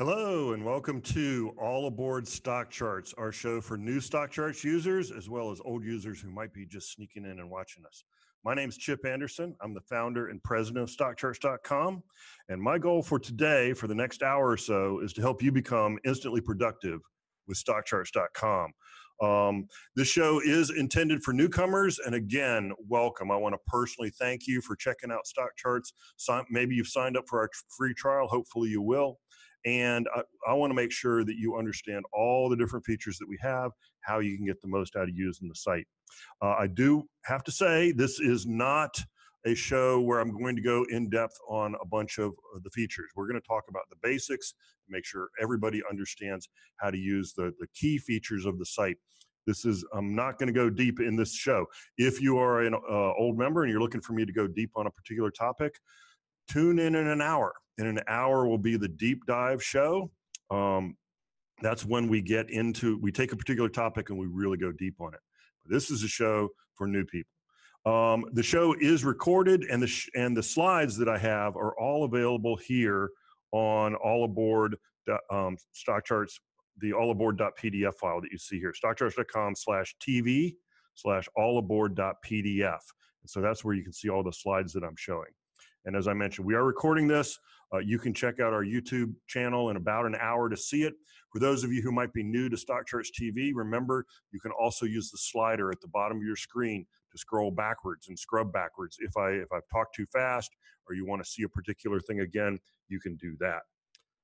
Hello, and welcome to All Aboard Stock Charts, our show for new stock charts users as well as old users who might be just sneaking in and watching us. My name is Chip Anderson. I'm the founder and president of StockCharts.com. And my goal for today, for the next hour or so, is to help you become instantly productive with StockCharts.com. Um, this show is intended for newcomers, and again, welcome. I want to personally thank you for checking out Stock Charts. So maybe you've signed up for our free trial. Hopefully, you will. And I, I want to make sure that you understand all the different features that we have, how you can get the most out of using the site. Uh, I do have to say, this is not a show where I'm going to go in depth on a bunch of the features. We're going to talk about the basics, make sure everybody understands how to use the, the key features of the site. This is, I'm not going to go deep in this show. If you are an uh, old member and you're looking for me to go deep on a particular topic, tune in in an hour. In an hour will be the deep dive show. Um, that's when we get into, we take a particular topic and we really go deep on it. This is a show for new people. Um, the show is recorded, and the and the slides that I have are all available here on all aboard um, stock charts, the all allaboard.pdf file that you see here, stockcharts.com slash TV slash allaboard.pdf. And so that's where you can see all the slides that I'm showing. And as I mentioned, we are recording this. Uh, you can check out our YouTube channel in about an hour to see it. For those of you who might be new to Stock Charts TV, remember you can also use the slider at the bottom of your screen to scroll backwards and scrub backwards. If I if I've talked too fast or you want to see a particular thing again, you can do that.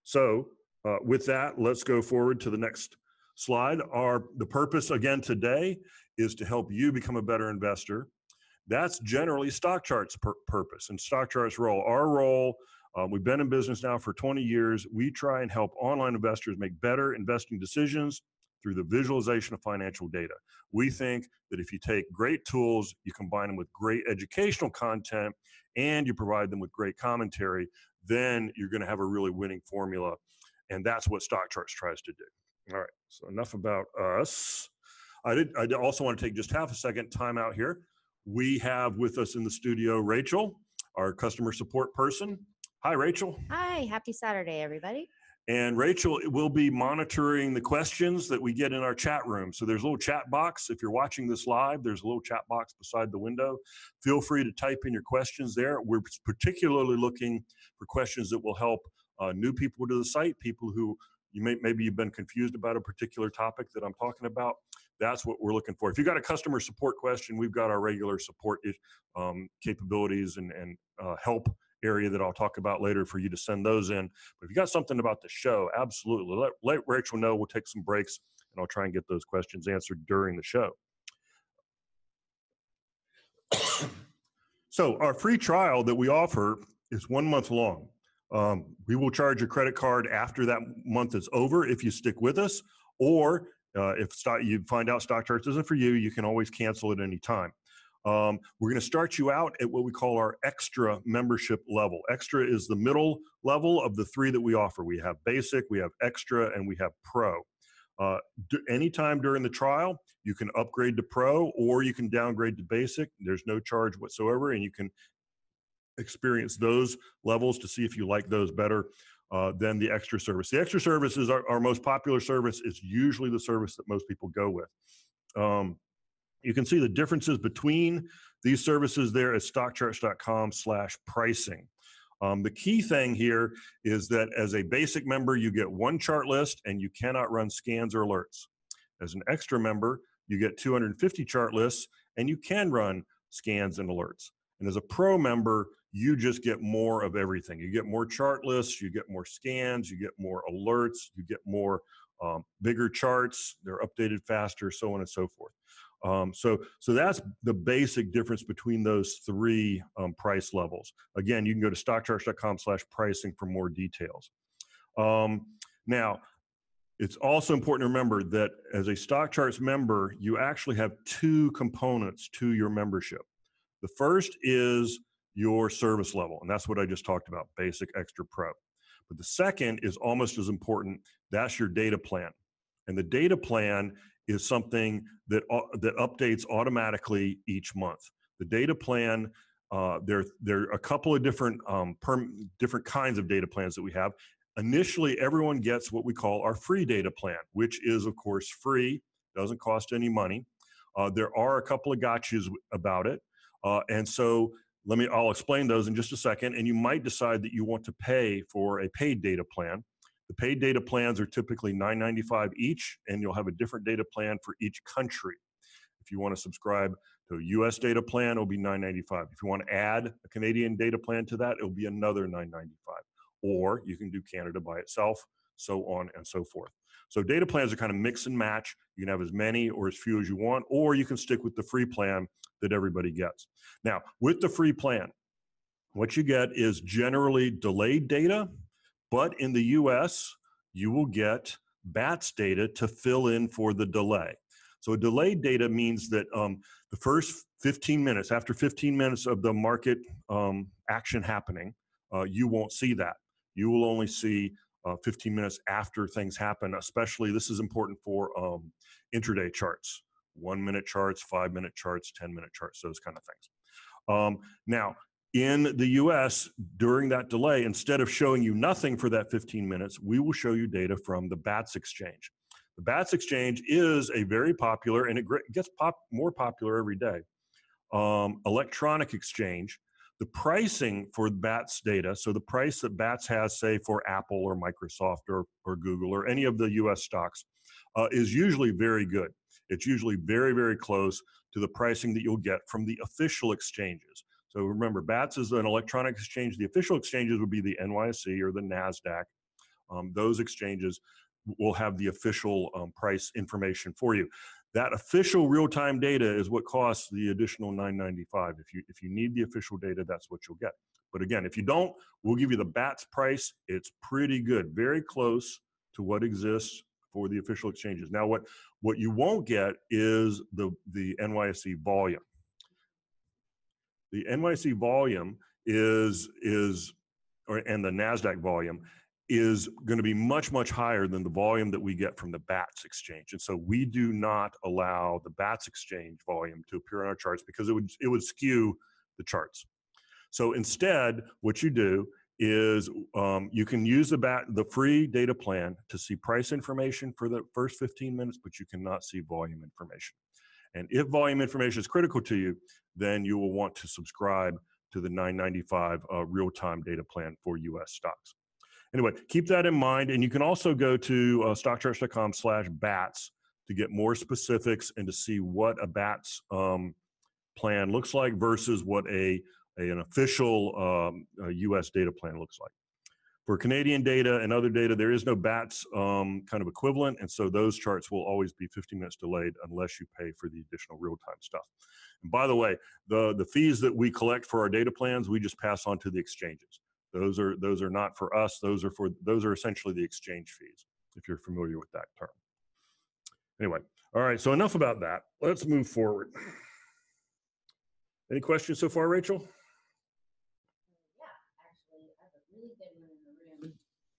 So uh, with that, let's go forward to the next slide. Our the purpose again today is to help you become a better investor. That's generally stock charts purpose and stock charts role. Our role um, we've been in business now for 20 years. We try and help online investors make better investing decisions through the visualization of financial data. We think that if you take great tools, you combine them with great educational content, and you provide them with great commentary, then you're going to have a really winning formula. And that's what Stock Charts tries to do. All right, so enough about us. I did. I also want to take just half a second time out here. We have with us in the studio Rachel, our customer support person. Hi, Rachel. Hi, happy Saturday, everybody. And Rachel will be monitoring the questions that we get in our chat room. So there's a little chat box. If you're watching this live, there's a little chat box beside the window. Feel free to type in your questions there. We're particularly looking for questions that will help uh, new people to the site, people who you may maybe you've been confused about a particular topic that I'm talking about. That's what we're looking for. If you've got a customer support question, we've got our regular support um, capabilities and, and uh, help area that I'll talk about later for you to send those in. But if you got something about the show, absolutely let, let Rachel know. We'll take some breaks and I'll try and get those questions answered during the show. so our free trial that we offer is one month long. Um, we will charge your credit card after that month is over if you stick with us, or uh, if stock, you find out stock charts isn't for you, you can always cancel at any time. Um, we're going to start you out at what we call our extra membership level. Extra is the middle level of the three that we offer. We have basic, we have extra, and we have pro. Uh, d- anytime during the trial, you can upgrade to pro or you can downgrade to basic. There's no charge whatsoever, and you can experience those levels to see if you like those better uh, than the extra service. The extra service is our, our, most popular service. It's usually the service that most people go with. Um, you can see the differences between these services there at stockcharts.com slash pricing. Um, the key thing here is that as a basic member, you get one chart list and you cannot run scans or alerts. As an extra member, you get 250 chart lists and you can run scans and alerts. And as a pro member, you just get more of everything. You get more chart lists, you get more scans, you get more alerts, you get more um, bigger charts, they're updated faster, so on and so forth. Um, so, so that's the basic difference between those three um, price levels. Again, you can go to stockcharts.com slash pricing for more details. Um, now, it's also important to remember that as a stock charts member, you actually have two components to your membership. The first is your service level, and that's what I just talked about, basic, extra, pro. But the second is almost as important. That's your data plan. And the data plan is something that uh, that updates automatically each month. The data plan uh, there there are a couple of different um, perm, different kinds of data plans that we have. initially everyone gets what we call our free data plan, which is of course free, doesn't cost any money. Uh, there are a couple of gotchas about it. Uh, and so let me, I'll explain those in just a second. And you might decide that you want to pay for a paid data plan. The paid data plans are typically $9.95 each, and you'll have a different data plan for each country. If you want to subscribe to a US data plan, it'll be $9.95. If you want to add a Canadian data plan to that, it'll be another $9.95. Or you can do Canada by itself, so on and so forth. So data plans are kind of mix and match. You can have as many or as few as you want, or you can stick with the free plan that everybody gets. Now, with the free plan, what you get is generally delayed data, but in the US, you will get BATS data to fill in for the delay. So delayed data means that um, the first 15 minutes, after 15 minutes of the market um, action happening, uh, you won't see that. You will only see uh, 15 minutes after things happen, especially this is important for um, intraday charts, one minute charts, five minute charts, 10 minute charts, those kind of things. Um, now, in the US, during that delay, instead of showing you nothing for that 15 minutes, we will show you data from the BATS exchange. The BATS exchange is a very popular, and it gets pop, more popular every day, um, electronic exchange the pricing for BATS data, so the price that BATS has, say, for Apple or Microsoft or, or Google or any of the US stocks, uh, is usually very good. It's usually very, very close to the pricing that you'll get from the official exchanges. So remember, BATS is an electronic exchange. The official exchanges would be the NYSE or the NASDAQ. Um, those exchanges will have the official um, price information for you. That official real-time data is what costs the additional 995. If you if you need the official data, that's what you'll get. But again, if you don't, we'll give you the BATS price. It's pretty good, very close to what exists for the official exchanges. Now, what what you won't get is the the NYSE volume. The NYSE volume is is or and the Nasdaq volume is going to be much, much higher than the volume that we get from the BATS exchange. And so we do not allow the BATS exchange volume to appear on our charts because it would, it would skew the charts. So instead, what you do is um, you can use the, BAT, the free data plan to see price information for the first 15 minutes, but you cannot see volume information. And if volume information is critical to you, then you will want to subscribe to the 995 uh, real-time data plan for US stocks. Anyway, keep that in mind. And you can also go to uh, stockcharts.com slash bats to get more specifics and to see what a bats um, plan looks like versus what a, a an official um, a US data plan looks like. For Canadian data and other data, there is no BATS um, kind of equivalent, and so those charts will always be 15 minutes delayed unless you pay for the additional real-time stuff. And by the way, the, the fees that we collect for our data plans, we just pass on to the exchanges. Those are those are not for us. Those are for those are essentially the exchange fees, if you're familiar with that term. Anyway, all right. So enough about that. Let's move forward. Any questions so far, Rachel?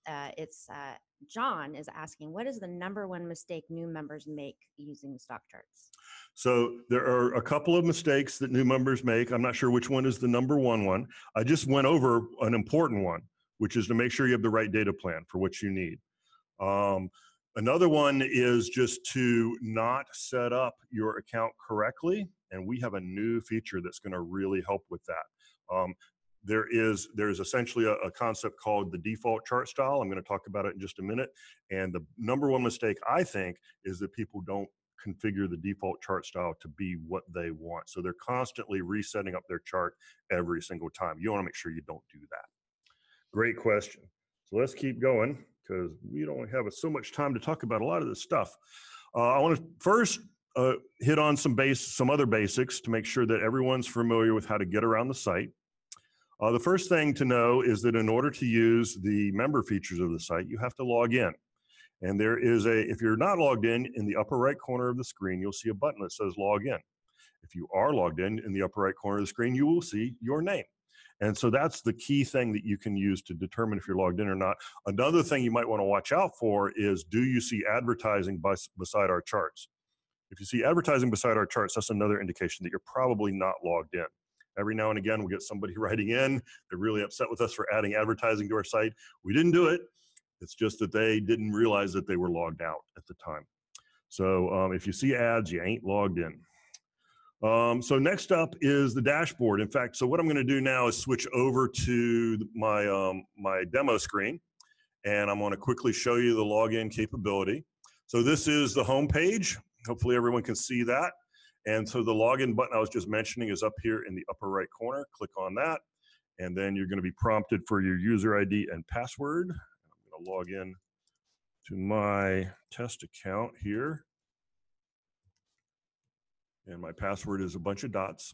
Uh, it's uh, John is asking, what is the number one mistake new members make using stock charts? So there are a couple of mistakes that new members make. I'm not sure which one is the number one one. I just went over an important one, which is to make sure you have the right data plan for what you need. Um, another one is just to not set up your account correctly. And we have a new feature that's going to really help with that. Um, there is there's essentially a, a, concept called the default chart style. I'm going to talk about it in just a minute. And the number one mistake I think is that people don't configure the default chart style to be what they want. So they're constantly resetting up their chart every single time. You want to make sure you don't do that. Great question. So let's keep going because we don't have so much time to talk about a lot of this stuff. Uh, I want to first uh, hit on some base, some other basics to make sure that everyone's familiar with how to get around the site. Uh, the first thing to know is that in order to use the member features of the site, you have to log in. And there is a, if you're not logged in, in the upper right corner of the screen, you'll see a button that says log in. If you are logged in, in the upper right corner of the screen, you will see your name. And so that's the key thing that you can use to determine if you're logged in or not. Another thing you might want to watch out for is do you see advertising by, beside our charts? If you see advertising beside our charts, that's another indication that you're probably not logged in. Every now and again, we get somebody writing in. They're really upset with us for adding advertising to our site. We didn't do it. It's just that they didn't realize that they were logged out at the time. So um, if you see ads, you ain't logged in. Um, so next up is the dashboard. In fact, so what I'm going to do now is switch over to my um, my demo screen, and I'm going to quickly show you the login capability. So this is the home page. Hopefully everyone can see that. And so the login button I was just mentioning is up here in the upper right corner. Click on that, and then you're going to be prompted for your user ID and password. I'm going to log in to my test account here. And my password is a bunch of dots.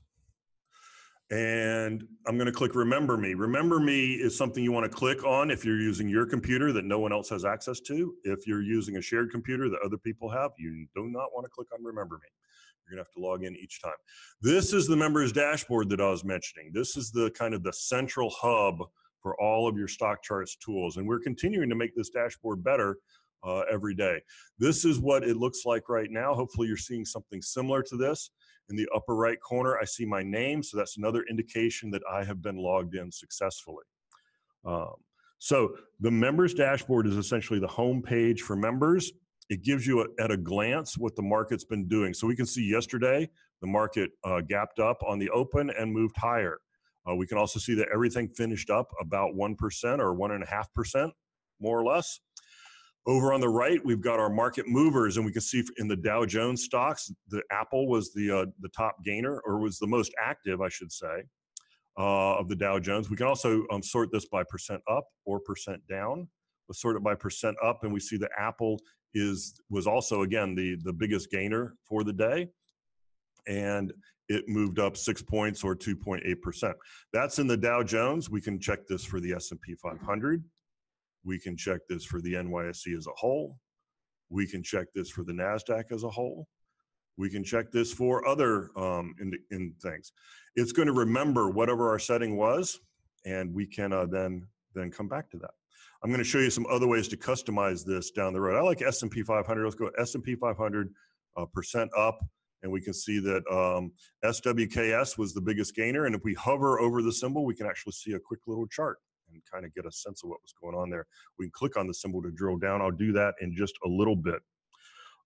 And I'm going to click Remember Me. Remember Me is something you want to click on if you're using your computer that no one else has access to. If you're using a shared computer that other people have, you do not want to click on Remember Me. You're going to have to log in each time. This is the members dashboard that I was mentioning. This is the kind of the central hub for all of your stock charts tools. And we're continuing to make this dashboard better uh, every day. This is what it looks like right now. Hopefully you're seeing something similar to this. In the upper right corner, I see my name. So that's another indication that I have been logged in successfully. Um, so the members dashboard is essentially the home page for members. It gives you a, at a glance what the market's been doing. So we can see yesterday, the market uh, gapped up on the open and moved higher. Uh, we can also see that everything finished up about 1% or 1.5%, more or less. Over on the right, we've got our market movers, and we can see in the Dow Jones stocks, the Apple was the uh, the top gainer, or was the most active, I should say, uh, of the Dow Jones. We can also um, sort this by percent up or percent down. Let's sort it by percent up, and we see that Apple is was also again the the biggest gainer for the day, and it moved up six points or 2.8 percent. That's in the Dow Jones. We can check this for the S&P 500. We can check this for the NYSE as a whole. We can check this for the NASDAQ as a whole. We can check this for other um, in, in things. It's going to remember whatever our setting was, and we can uh, then then come back to that. I'm going to show you some other ways to customize this down the road. I like S&P 500. Let's go S&P 500 uh, percent up, and we can see that um, SWKS was the biggest gainer. And if we hover over the symbol, we can actually see a quick little chart and kind of get a sense of what was going on there. We can click on the symbol to drill down. I'll do that in just a little bit.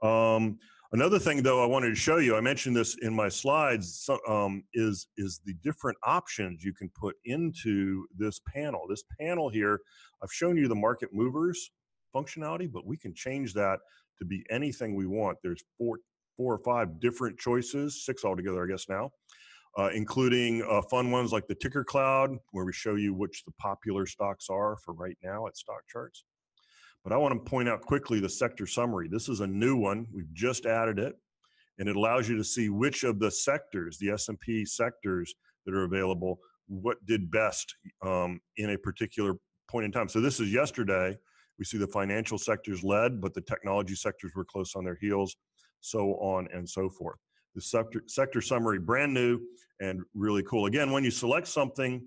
Um, another thing, though, I wanted to show you, I mentioned this in my slides, so, um, is, is the different options you can put into this panel. This panel here, I've shown you the market movers functionality, but we can change that to be anything we want. There's four, four or five different choices, six altogether, I guess now uh, including uh, fun ones like the ticker cloud, where we show you which the popular stocks are for right now at stock charts. But I want to point out quickly the sector summary. This is a new one. We've just added it, and it allows you to see which of the sectors, the S&P sectors that are available, what did best um, in a particular point in time. So this is yesterday. We see the financial sectors led, but the technology sectors were close on their heels, so on and so forth the sector, sector summary brand new and really cool. Again, when you select something,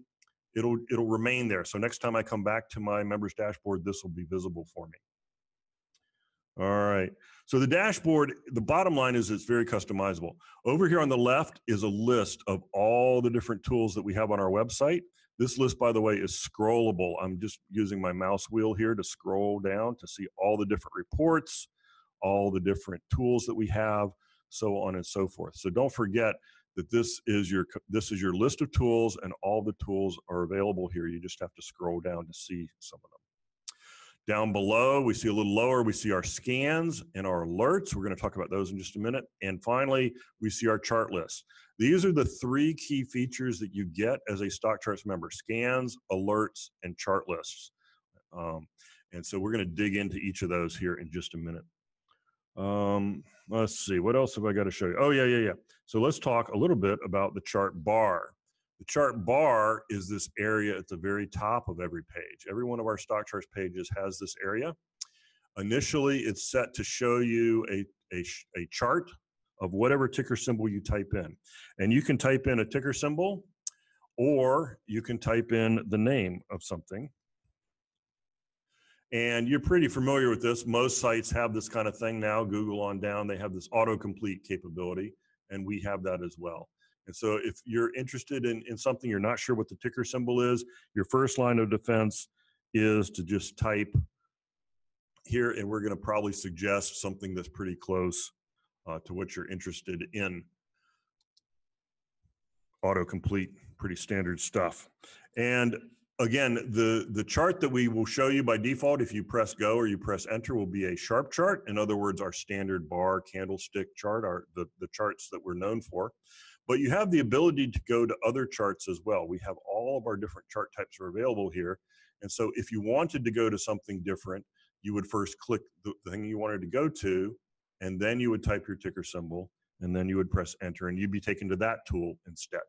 it'll, it'll remain there. So next time I come back to my members dashboard, this will be visible for me. All right. So the dashboard, the bottom line is it's very customizable. Over here on the left is a list of all the different tools that we have on our website. This list, by the way, is scrollable. I'm just using my mouse wheel here to scroll down to see all the different reports, all the different tools that we have so on and so forth. So don't forget that this is your this is your list of tools and all the tools are available here. You just have to scroll down to see some of them. Down below, we see a little lower, we see our scans and our alerts. We're going to talk about those in just a minute. And finally, we see our chart list. These are the three key features that you get as a Stock Charts member, scans, alerts, and chart lists. Um, and so we're going to dig into each of those here in just a minute. Um, let's see, what else have I got to show you? Oh, yeah, yeah, yeah. So let's talk a little bit about the chart bar. The chart bar is this area at the very top of every page. Every one of our stock charts pages has this area. Initially, it's set to show you a, a, a chart of whatever ticker symbol you type in. And you can type in a ticker symbol or you can type in the name of something. And you're pretty familiar with this. Most sites have this kind of thing now, Google on down, they have this autocomplete capability, and we have that as well. And so if you're interested in, in something, you're not sure what the ticker symbol is, your first line of defense is to just type here, and we're going to probably suggest something that's pretty close uh, to what you're interested in. Autocomplete, pretty standard stuff. And again, the, the chart that we will show you by default, if you press go or you press enter, will be a sharp chart. In other words, our standard bar candlestick chart, our, the, the charts that we're known for. But you have the ability to go to other charts as well. We have all of our different chart types are available here. And so if you wanted to go to something different, you would first click the, the thing you wanted to go to, and then you would type your ticker symbol, and then you would press enter, and you'd be taken to that tool instead.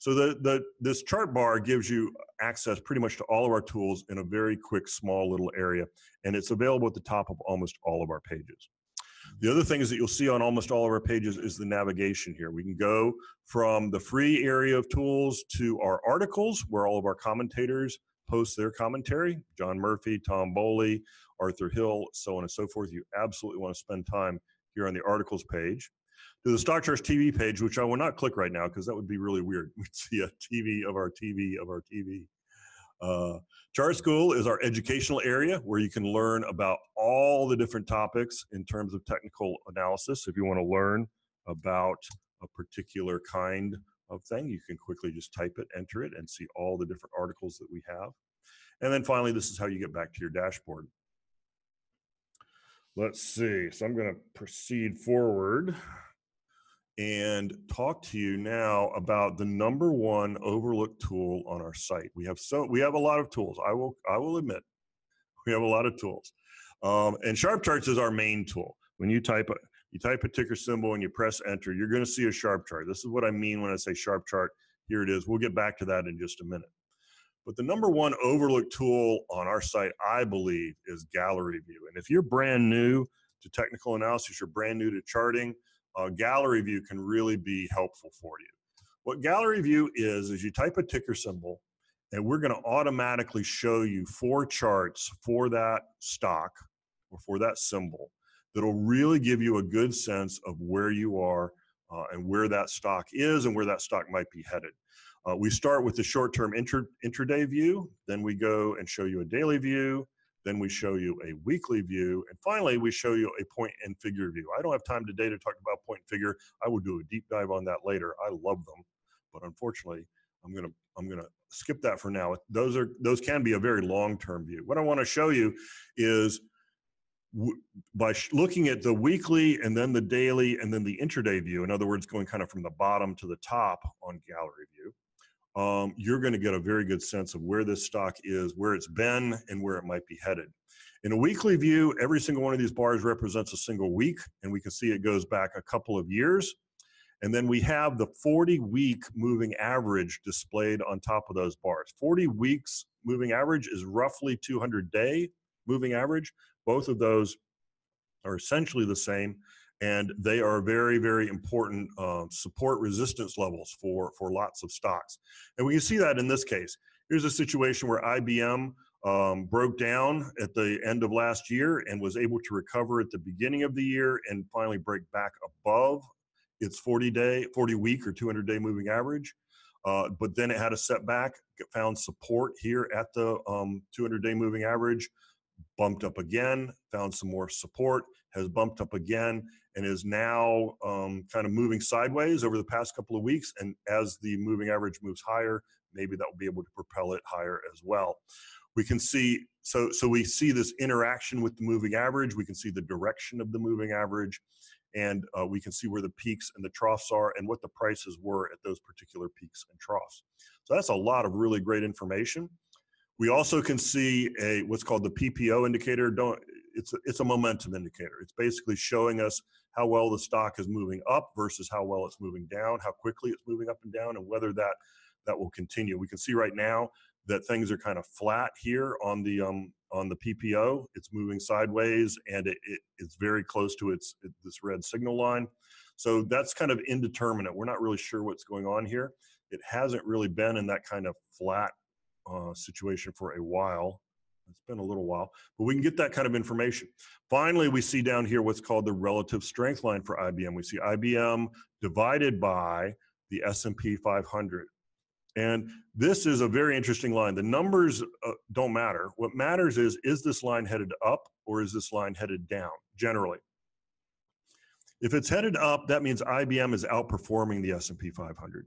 So the, the, this chart bar gives you access pretty much to all of our tools in a very quick, small little area, and it's available at the top of almost all of our pages. The other thing is that you'll see on almost all of our pages is the navigation here. We can go from the free area of tools to our articles where all of our commentators post their commentary, John Murphy, Tom Bowley, Arthur Hill, so on and so forth. You absolutely want to spend time here on the articles page. To the Stock Charts TV page, which I will not click right now because that would be really weird. We'd see a TV of our TV of our TV. Uh, Chart School is our educational area where you can learn about all the different topics in terms of technical analysis. If you want to learn about a particular kind of thing, you can quickly just type it, enter it, and see all the different articles that we have. And then finally, this is how you get back to your dashboard. Let's see. So I'm going to proceed forward and talk to you now about the number one overlooked tool on our site. We have so we have a lot of tools. I will I will admit we have a lot of tools, um, and Sharp Charts is our main tool. When you type a you type a ticker symbol and you press enter, you're going to see a Sharp chart. This is what I mean when I say Sharp chart. Here it is. We'll get back to that in just a minute. But the number one overlooked tool on our site, I believe, is Gallery View. And if you're brand new to technical analysis, you're brand new to charting, uh, gallery view can really be helpful for you. What gallery view is, is you type a ticker symbol and we're going to automatically show you four charts for that stock or for that symbol that'll really give you a good sense of where you are uh, and where that stock is and where that stock might be headed. Uh, we start with the short-term intra intraday view, then we go and show you a daily view, then we show you a weekly view. And finally, we show you a point and figure view. I don't have time today to talk about point and figure. I will do a deep dive on that later. I love them. But unfortunately, I'm going to I'm going to skip that for now. Those are those can be a very long-term view. What I want to show you is by looking at the weekly and then the daily and then the intraday view, in other words, going kind of from the bottom to the top on gallery view, um, you're going to get a very good sense of where this stock is, where it's been, and where it might be headed. In a weekly view, every single one of these bars represents a single week, and we can see it goes back a couple of years. And then we have the 40 week moving average displayed on top of those bars. 40 weeks moving average is roughly 200 day moving average. Both of those are essentially the same and they are very, very important uh, support resistance levels for, for lots of stocks. And we can see that in this case. Here's a situation where IBM um, broke down at the end of last year and was able to recover at the beginning of the year and finally break back above its 40 day, 40 week or 200 day moving average. Uh, but then it had a setback, found support here at the um, 200 day moving average, bumped up again, found some more support, has bumped up again, and is now um, kind of moving sideways over the past couple of weeks. And as the moving average moves higher, maybe that will be able to propel it higher as well. We can see, so, so we see this interaction with the moving average. We can see the direction of the moving average and uh, we can see where the peaks and the troughs are and what the prices were at those particular peaks and troughs. So that's a lot of really great information. We also can see a what's called the PPO indicator. Don't it's a, it's a momentum indicator. It's basically showing us how well the stock is moving up versus how well it's moving down, how quickly it's moving up and down, and whether that that will continue. We can see right now that things are kind of flat here on the um, on the PPO. It's moving sideways, and it, it, it's very close to its it, this red signal line. So that's kind of indeterminate. We're not really sure what's going on here. It hasn't really been in that kind of flat uh, situation for a while. It's been a little while, but we can get that kind of information. Finally, we see down here what's called the relative strength line for IBM. We see IBM divided by the S&P 500. And this is a very interesting line. The numbers uh, don't matter. What matters is, is this line headed up or is this line headed down generally? If it's headed up, that means IBM is outperforming the S&P 500.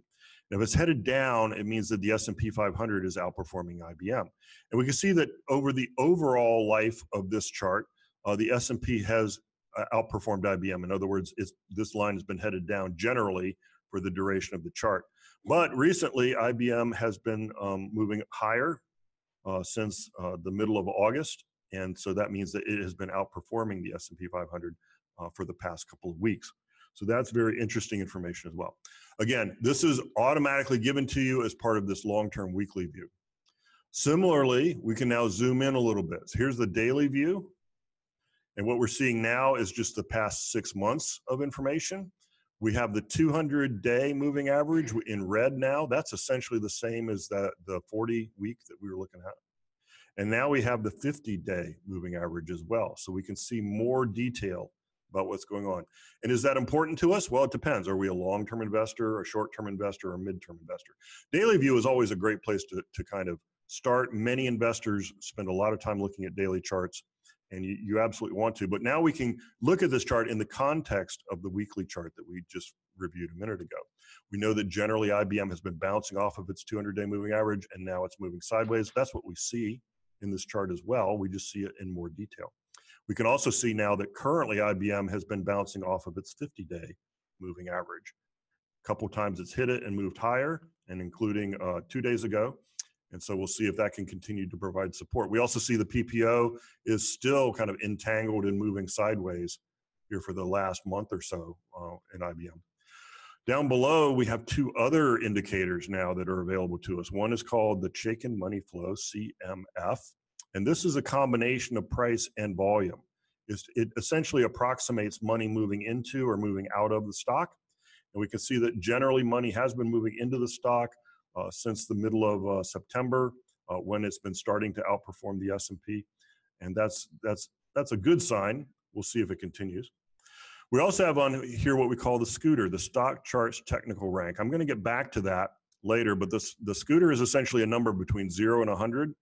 And if it's headed down, it means that the S&P 500 is outperforming IBM. And we can see that over the overall life of this chart, uh, the S&P has uh, outperformed IBM. In other words, this line has been headed down generally for the duration of the chart. But recently, IBM has been um, moving higher uh, since uh, the middle of August, and so that means that it has been outperforming the S&P 500 uh, for the past couple of weeks. So that's very interesting information as well. Again, this is automatically given to you as part of this long-term weekly view. Similarly, we can now zoom in a little bit. So here's the daily view. And what we're seeing now is just the past six months of information. We have the 200 day moving average in red now. That's essentially the same as the, the 40 week that we were looking at. And now we have the 50 day moving average as well. So we can see more detail about what's going on. And is that important to us? Well, it depends. Are we a long term investor, a short term investor, or a mid term investor? Daily view is always a great place to, to kind of start. Many investors spend a lot of time looking at daily charts and you, you absolutely want to. But now we can look at this chart in the context of the weekly chart that we just reviewed a minute ago. We know that generally IBM has been bouncing off of its 200 day moving average and now it's moving sideways. That's what we see in this chart as well. We just see it in more detail. We can also see now that currently IBM has been bouncing off of its 50 day moving average. A couple times it's hit it and moved higher, and including uh, two days ago. And so we'll see if that can continue to provide support. We also see the PPO is still kind of entangled and moving sideways here for the last month or so uh, in IBM. Down below, we have two other indicators now that are available to us. One is called the Chaikin Money Flow, CMF, and this is a combination of price and volume. It essentially approximates money moving into or moving out of the stock. And we can see that generally money has been moving into the stock uh, since the middle of uh, September uh, when it's been starting to outperform the S&P. And that's, that's, that's a good sign. We'll see if it continues. We also have on here what we call the scooter, the stock charts technical rank. I'm going to get back to that later, but this, the scooter is essentially a number between zero and 100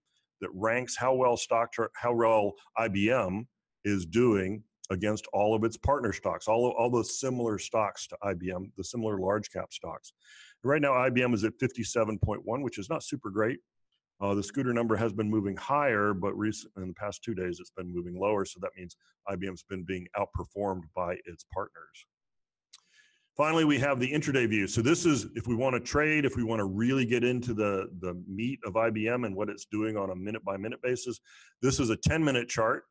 that ranks how well stock how well IBM is doing against all of its partner stocks, all, all the similar stocks to IBM, the similar large cap stocks. Right now, IBM is at 57.1, which is not super great. Uh, the scooter number has been moving higher, but recent, in the past two days, it's been moving lower. So that means IBM's been being outperformed by its partners. Finally, we have the intraday view. So this is if we want to trade, if we want to really get into the, the meat of IBM and what it's doing on a minute by minute basis, this is a 10 minute chart.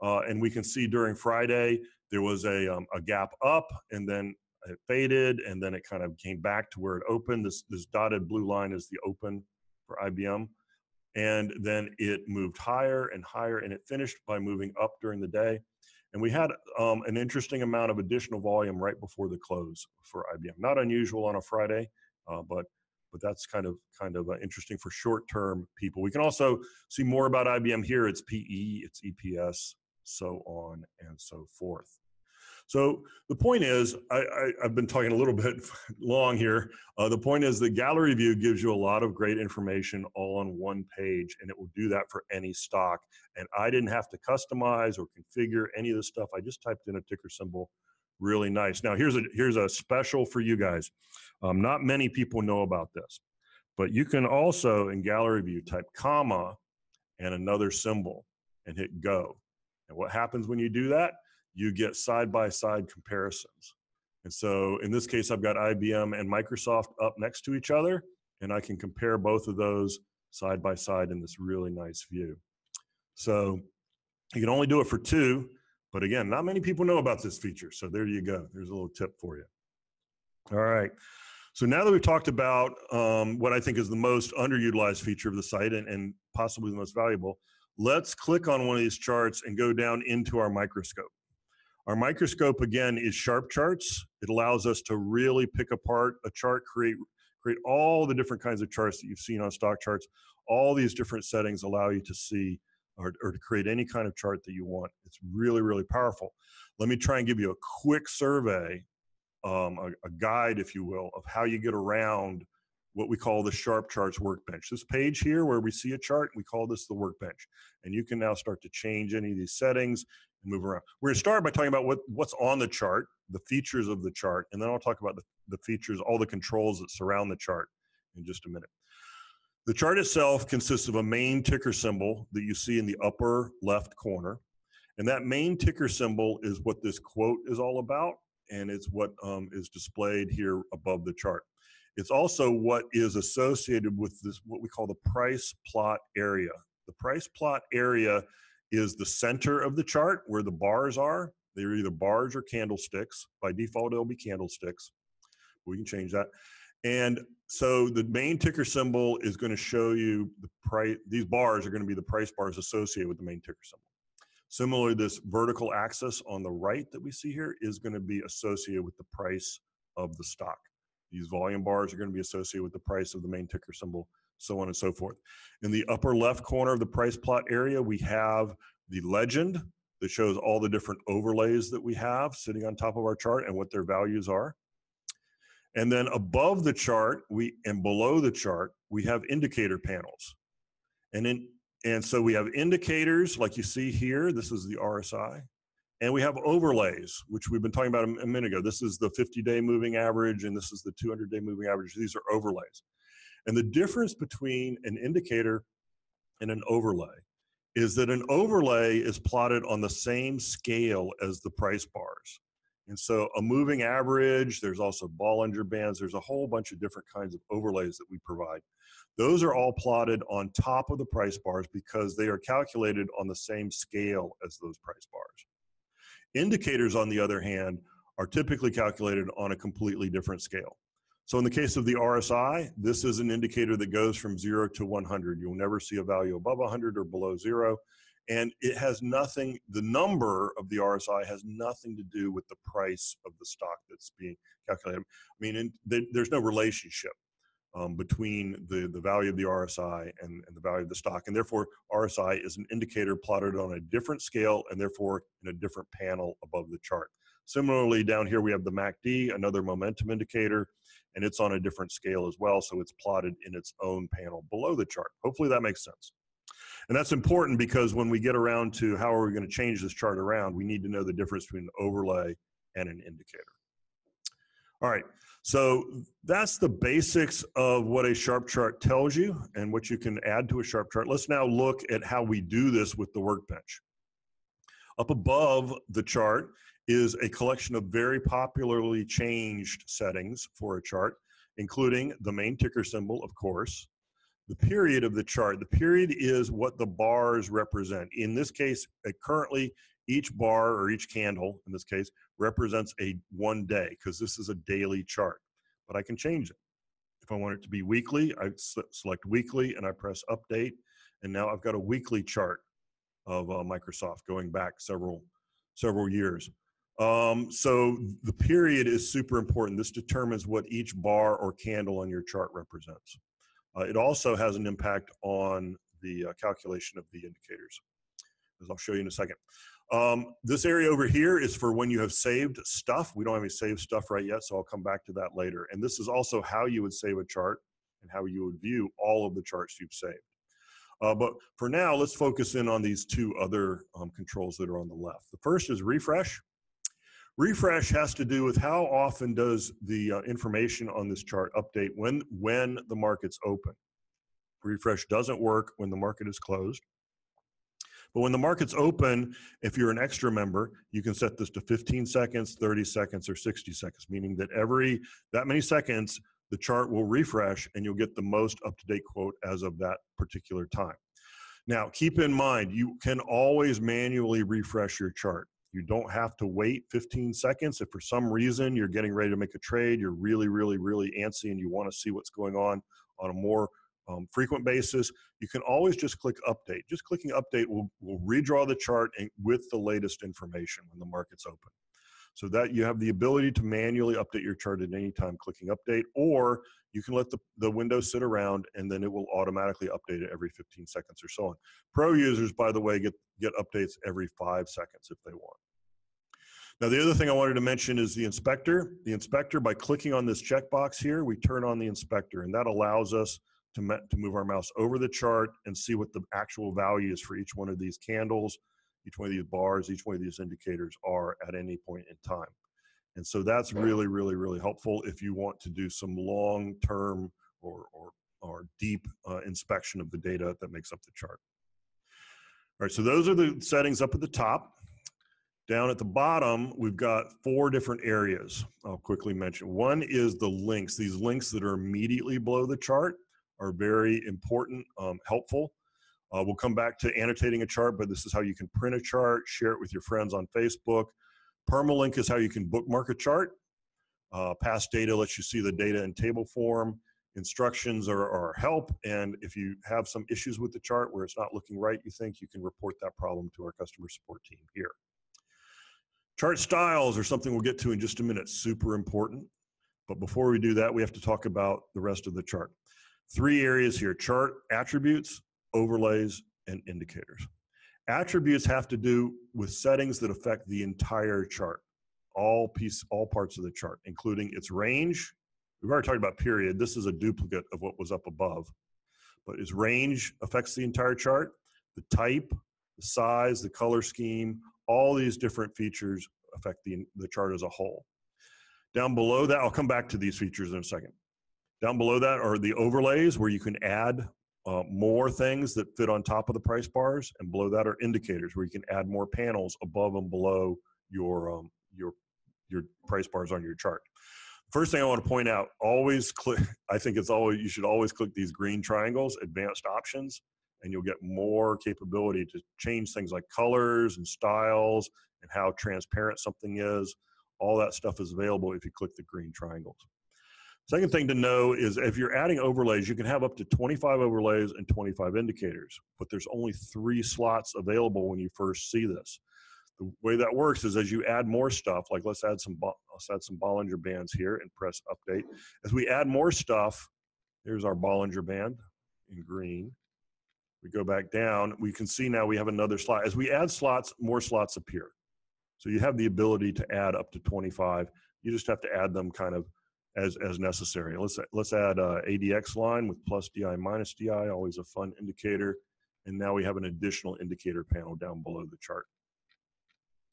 Uh, and we can see during Friday, there was a, um, a gap up and then it faded and then it kind of came back to where it opened. This, this dotted blue line is the open for IBM. And then it moved higher and higher and it finished by moving up during the day. And we had um, an interesting amount of additional volume right before the close for IBM. Not unusual on a Friday, uh, but but that's kind of kind of uh, interesting for short-term people. We can also see more about IBM here. It's PE, it's EPS, so on and so forth. So the point is, I, have been talking a little bit long here. Uh, the point is the gallery view gives you a lot of great information all on one page, and it will do that for any stock. And I didn't have to customize or configure any of this stuff. I just typed in a ticker symbol. Really nice. Now here's a here's a special for you guys. Um, not many people know about this, but you can also in gallery view type comma and another symbol and hit go. And what happens when you do that? You get side by side comparisons. And so in this case, I've got IBM and Microsoft up next to each other, and I can compare both of those side by side in this really nice view. So you can only do it for two, but again, not many people know about this feature. So there you go. There's a little tip for you. All right. So now that we've talked about um, what I think is the most underutilized feature of the site and, and possibly the most valuable, let's click on one of these charts and go down into our microscope. Our microscope, again, is sharp charts. It allows us to really pick apart a chart, create, create all the different kinds of charts that you've seen on stock charts. All these different settings allow you to see or, or to create any kind of chart that you want. It's really, really powerful. Let me try and give you a quick survey, um, a, a guide, if you will, of how you get around what we call the Sharp Charts workbench. This page here where we see a chart, we call this the workbench. And you can now start to change any of these settings and move around. We're gonna start by talking about what, what's on the chart, the features of the chart, and then I'll talk about the, the features, all the controls that surround the chart in just a minute. The chart itself consists of a main ticker symbol that you see in the upper left corner. And that main ticker symbol is what this quote is all about, and it's what um, is displayed here above the chart. It's also what is associated with this, what we call the price plot area. The price plot area is the center of the chart where the bars are. They're either bars or candlesticks. By default, it'll be candlesticks. We can change that. And so the main ticker symbol is going to show you the price. These bars are going to be the price bars associated with the main ticker symbol. Similarly, this vertical axis on the right that we see here is going to be associated with the price of the stock. These volume bars are going to be associated with the price of the main ticker symbol, so on and so forth. In the upper left corner of the price plot area, we have the legend that shows all the different overlays that we have sitting on top of our chart and what their values are. And then above the chart, we and below the chart, we have indicator panels. And in and so we have indicators like you see here. This is the RSI. And we have overlays, which we've been talking about a, minute ago. This is the 50 day moving average, and this is the 200 day moving average. These are overlays. And the difference between an indicator and an overlay is that an overlay is plotted on the same scale as the price bars. And so a moving average, there's also Bollinger Bands, there's a whole bunch of different kinds of overlays that we provide. Those are all plotted on top of the price bars because they are calculated on the same scale as those price bars. Indicators, on the other hand, are typically calculated on a completely different scale. So in the case of the RSI, this is an indicator that goes from zero to 100. You'll never see a value above 100 or below zero. And it has nothing, the number of the RSI has nothing to do with the price of the stock that's being calculated. I mean, in, there's no relationship um, between the, the value of the RSI and, and the value of the stock. And therefore, RSI is an indicator plotted on a different scale and therefore in a different panel above the chart. Similarly, down here we have the MACD, another momentum indicator, and it's on a different scale as well. So it's plotted in its own panel below the chart. Hopefully that makes sense. And that's important because when we get around to how are we going to change this chart around, we need to know the difference between an overlay and an indicator. All right, so that's the basics of what a sharp chart tells you and what you can add to a sharp chart. Let's now look at how we do this with the workbench. Up above the chart is a collection of very popularly changed settings for a chart, including the main ticker symbol, of course, the period of the chart. The period is what the bars represent. In this case, it currently each bar or each candle, in this case, represents a one day because this is a daily chart, but I can change it. If I want it to be weekly, I select weekly and I press update. And now I've got a weekly chart of uh, Microsoft going back several, several years. Um, so the period is super important. This determines what each bar or candle on your chart represents. Uh, it also has an impact on the uh, calculation of the indicators, as I'll show you in a second. Um, this area over here is for when you have saved stuff. We don't have any saved stuff right yet, so I'll come back to that later. And this is also how you would save a chart and how you would view all of the charts you've saved. Uh, but for now, let's focus in on these two other um, controls that are on the left. The first is refresh. Refresh has to do with how often does the uh, information on this chart update when, when the market's open. Refresh doesn't work when the market is closed. But when the market's open, if you're an extra member, you can set this to 15 seconds, 30 seconds, or 60 seconds, meaning that every that many seconds, the chart will refresh and you'll get the most up-to-date quote as of that particular time. Now, keep in mind, you can always manually refresh your chart. You don't have to wait 15 seconds. If for some reason you're getting ready to make a trade, you're really, really, really antsy and you want to see what's going on on a more um, frequent basis, you can always just click update. Just clicking update will, will redraw the chart and, with the latest information when the market's open. So that you have the ability to manually update your chart at any time clicking update, or you can let the, the window sit around and then it will automatically update it every 15 seconds or so on. Pro users, by the way, get, get updates every five seconds if they want. Now, the other thing I wanted to mention is the inspector. The inspector, by clicking on this checkbox here, we turn on the inspector, and that allows us to, me- to move our mouse over the chart and see what the actual value is for each one of these candles, each one of these bars, each one of these indicators are at any point in time. And so that's really, really, really helpful if you want to do some long-term or, or, or deep uh, inspection of the data that makes up the chart. All right, so those are the settings up at the top. Down at the bottom, we've got four different areas I'll quickly mention. One is the links. These links that are immediately below the chart are very important, um, helpful. Uh, we'll come back to annotating a chart, but this is how you can print a chart, share it with your friends on Facebook. Permalink is how you can bookmark a chart. Uh, past data lets you see the data in table form. Instructions are, are help, and if you have some issues with the chart where it's not looking right, you think you can report that problem to our customer support team here. Chart styles are something we'll get to in just a minute, super important. But before we do that, we have to talk about the rest of the chart. Three areas here, chart attributes, overlays, and indicators. Attributes have to do with settings that affect the entire chart, all piece, all parts of the chart, including its range. We've already talked about period. This is a duplicate of what was up above. But its range affects the entire chart, the type, the size, the color scheme, all these different features affect the, the chart as a whole. Down below that, I'll come back to these features in a second. Down below that are the overlays where you can add uh, more things that fit on top of the price bars, and below that are indicators where you can add more panels above and below your um, your your price bars on your chart. First thing I want to point out: always click. I think it's always you should always click these green triangles, advanced options, and you'll get more capability to change things like colors and styles and how transparent something is. All that stuff is available if you click the green triangles. Second thing to know is if you're adding overlays, you can have up to 25 overlays and 25 indicators, but there's only three slots available when you first see this. The way that works is as you add more stuff, like let's add some, let's add some Bollinger bands here and press update. As we add more stuff, here's our Bollinger band in green. We go back down, we can see now we have another slot. As we add slots, more slots appear. So you have the ability to add up to 25. You just have to add them kind of as, as necessary. Let's, let's add a ADX line with plus DI minus DI, always a fun indicator. And now we have an additional indicator panel down below the chart.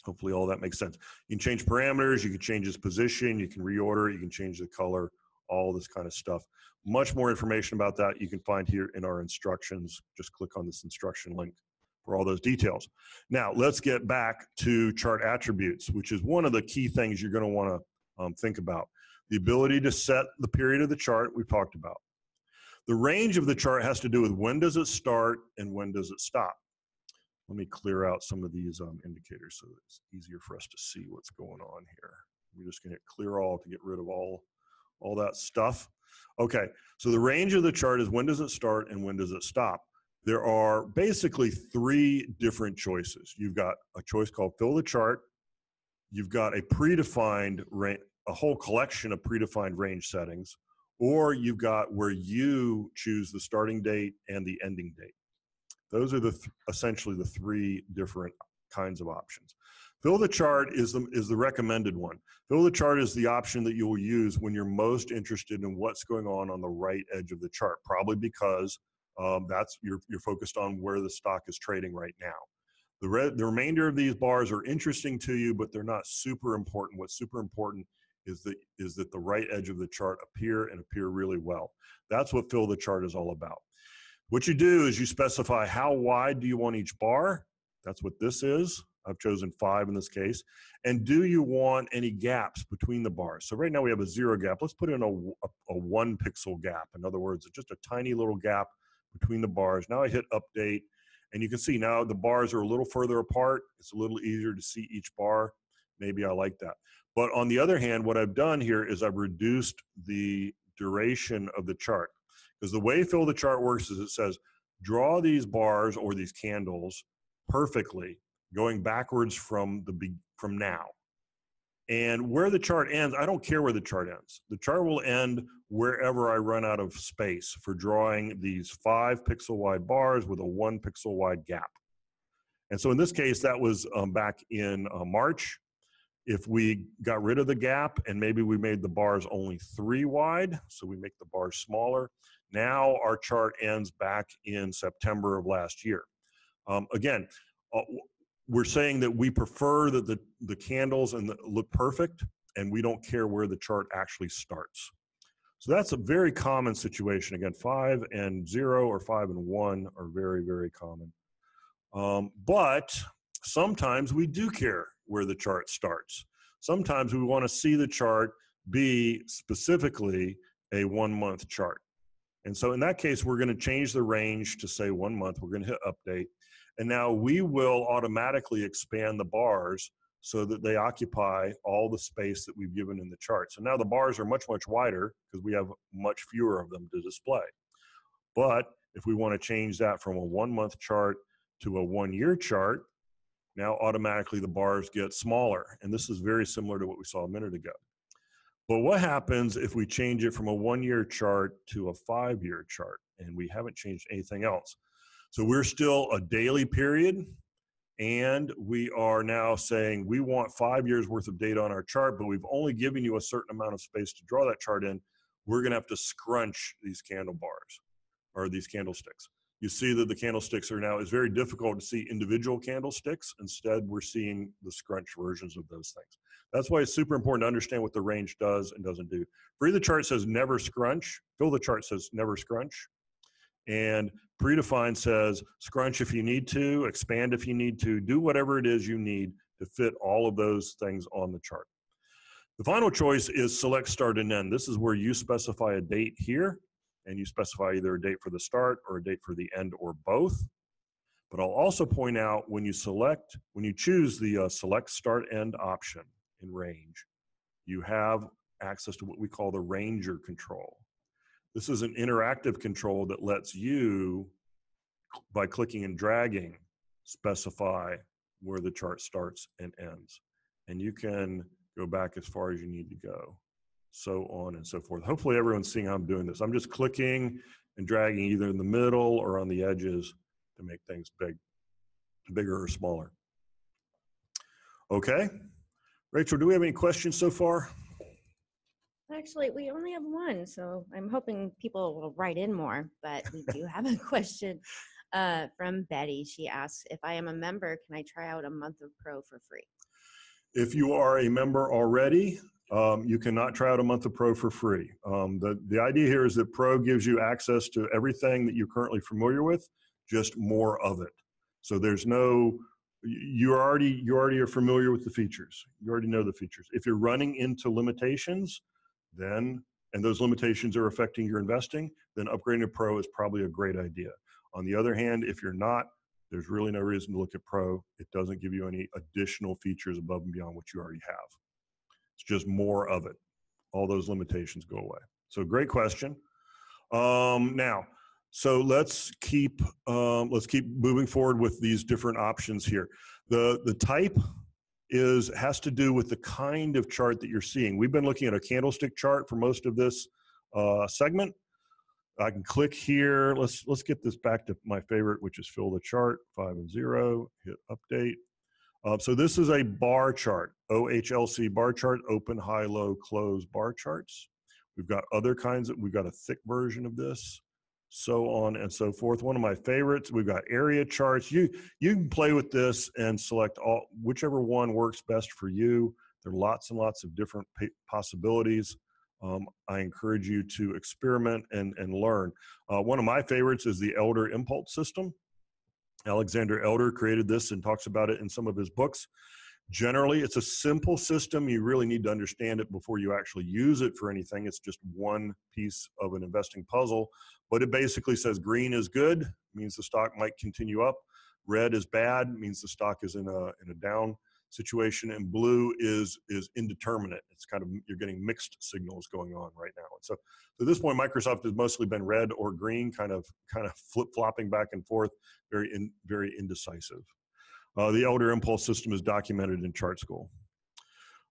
Hopefully all that makes sense. You can change parameters, you can change its position, you can reorder, you can change the color, all this kind of stuff. Much more information about that you can find here in our instructions. Just click on this instruction link for all those details. Now let's get back to chart attributes, which is one of the key things you're gonna wanna um, think about. The ability to set the period of the chart we've talked about. The range of the chart has to do with when does it start and when does it stop. Let me clear out some of these um, indicators so it's easier for us to see what's going on here. We're just gonna hit clear all to get rid of all, all that stuff. Okay, so the range of the chart is when does it start and when does it stop. There are basically three different choices. You've got a choice called fill the chart. You've got a predefined range, a whole collection of predefined range settings, or you've got where you choose the starting date and the ending date. Those are the th essentially the three different kinds of options. Fill the chart is the, is the recommended one. Fill the chart is the option that you will use when you're most interested in what's going on on the right edge of the chart, probably because um, that's you're, you're focused on where the stock is trading right now. The, re the remainder of these bars are interesting to you, but they're not super important. What's super important is that is that the right edge of the chart appear and appear really well. That's what fill the chart is all about. What you do is you specify how wide do you want each bar. That's what this is. I've chosen five in this case. And do you want any gaps between the bars? So right now we have a zero gap. Let's put in a, a, a one pixel gap. In other words, just a tiny little gap between the bars. Now I hit update and you can see now the bars are a little further apart. It's a little easier to see each bar. Maybe I like that. But on the other hand, what I've done here is I've reduced the duration of the chart. Because the way fill the chart works is it says, draw these bars or these candles perfectly going backwards from the from now. And where the chart ends, I don't care where the chart ends. The chart will end wherever I run out of space for drawing these five pixel wide bars with a one pixel wide gap. And so in this case, that was um, back in uh, March. If we got rid of the gap and maybe we made the bars only three wide, so we make the bars smaller, now our chart ends back in September of last year. Um, again, uh, we're saying that we prefer that the, the candles and the, look perfect and we don't care where the chart actually starts. So that's a very common situation. Again, five and zero or five and one are very, very common. Um, but sometimes we do care where the chart starts. Sometimes we want to see the chart be specifically a one month chart. And so in that case, we're going to change the range to say one month. We're going to hit update. And now we will automatically expand the bars so that they occupy all the space that we've given in the chart. So now the bars are much, much wider because we have much fewer of them to display. But if we want to change that from a one month chart to a one year chart, now automatically the bars get smaller. And this is very similar to what we saw a minute ago. But what happens if we change it from a one year chart to a five year chart and we haven't changed anything else? So we're still a daily period and we are now saying we want five years worth of data on our chart, but we've only given you a certain amount of space to draw that chart in. We're going to have to scrunch these candle bars or these candlesticks. You see that the candlesticks are now, it's very difficult to see individual candlesticks. Instead, we're seeing the scrunch versions of those things. That's why it's super important to understand what the range does and doesn't do. Free the chart says never scrunch. Fill the chart says never scrunch. And predefined says scrunch if you need to, expand if you need to, do whatever it is you need to fit all of those things on the chart. The final choice is select start and end. This is where you specify a date here and you specify either a date for the start or a date for the end or both. But I'll also point out when you select, when you choose the uh, select start end option in range, you have access to what we call the ranger control. This is an interactive control that lets you, by clicking and dragging, specify where the chart starts and ends. And you can go back as far as you need to go, so on and so forth. Hopefully everyone's seeing how I'm doing this. I'm just clicking and dragging either in the middle or on the edges to make things big, bigger or smaller. Okay. Rachel, do we have any questions so far? Actually, we only have one, so I'm hoping people will write in more, but we do have a question uh, from Betty. She asks, if I am a member, can I try out a month of Pro for free? If you are a member already, um, you cannot try out a month of Pro for free. Um, the, the idea here is that Pro gives you access to everything that you're currently familiar with, just more of it. So there's no, you already, you already are familiar with the features. You already know the features. If you're running into limitations, then, and those limitations are affecting your investing, then upgrading to Pro is probably a great idea. On the other hand, if you're not, there's really no reason to look at Pro. It doesn't give you any additional features above and beyond what you already have. It's just more of it. All those limitations go away. So great question. Um, now, so let's keep um, let's keep moving forward with these different options here. The the type is has to do with the kind of chart that you're seeing. We've been looking at a candlestick chart for most of this uh, segment. I can click here. Let's let's get this back to my favorite, which is fill the chart, five and zero, hit update. Uh, so this is a bar chart, OHLC bar chart, open, high, low, close bar charts. We've got other kinds of, we've got a thick version of this, so on and so forth. One of my favorites, we've got area charts. You, you can play with this and select all, whichever one works best for you. There are lots and lots of different possibilities. Um, I encourage you to experiment and, and learn. Uh, one of my favorites is the Elder Impulse System. Alexander Elder created this and talks about it in some of his books. Generally, it's a simple system. You really need to understand it before you actually use it for anything. It's just one piece of an investing puzzle. But it basically says green is good, means the stock might continue up. Red is bad, means the stock is in a, in a down situation and blue is is indeterminate. It's kind of you're getting mixed signals going on right now. And so at this point microsoft has mostly been red or green kind of kind of flip flopping back and forth very in, very indecisive. Uh, the elder impulse system is documented in ChartSchool.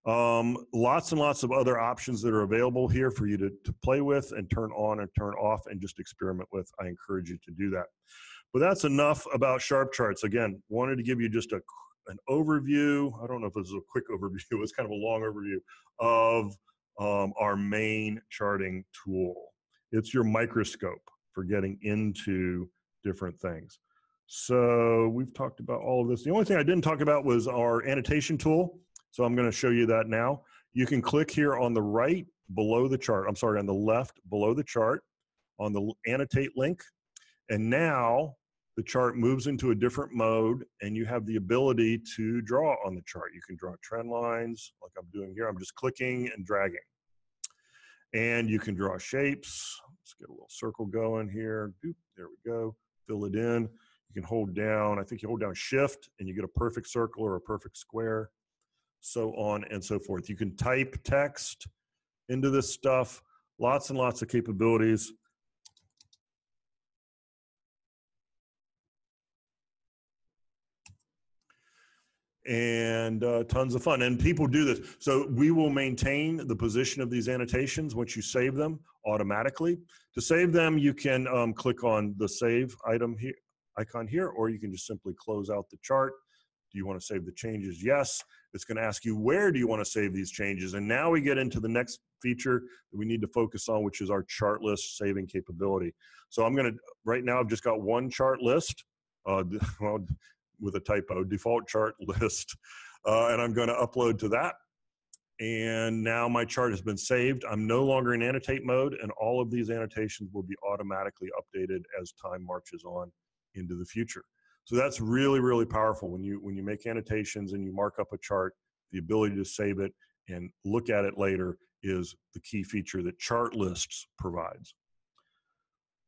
Um, lots and lots of other options that are available here for you to, to play with and turn on and turn off and just experiment with. I encourage you to do that. But that's enough about SharpCharts. Again wanted to give you just a an overview. I don't know if this is a quick overview. It's kind of a long overview of um, our main charting tool. It's your microscope for getting into different things. So we've talked about all of this. The only thing I didn't talk about was our annotation tool. So I'm going to show you that now. You can click here on the right below the chart. I'm sorry, on the left below the chart on the annotate link. And now the chart moves into a different mode and you have the ability to draw on the chart. You can draw trend lines like I'm doing here. I'm just clicking and dragging. And you can draw shapes. Let's get a little circle going here. There we go. Fill it in. You can hold down, I think you hold down shift and you get a perfect circle or a perfect square, so on and so forth. You can type text into this stuff, lots and lots of capabilities. And uh, tons of fun. And people do this. So we will maintain the position of these annotations once you save them automatically. To save them, you can um, click on the save item here, icon here, or you can just simply close out the chart. Do you want to save the changes? Yes. It's going to ask you where do you want to save these changes. And now we get into the next feature that we need to focus on, which is our chart list saving capability. So I'm going to, right now I've just got one chart list. Uh, well, with a typo, default chart list. Uh, and I'm going to upload to that. And now my chart has been saved. I'm no longer in annotate mode, and all of these annotations will be automatically updated as time marches on into the future. So that's really, really powerful when you when you make annotations and you mark up a chart. The ability to save it and look at it later is the key feature that chart lists provides.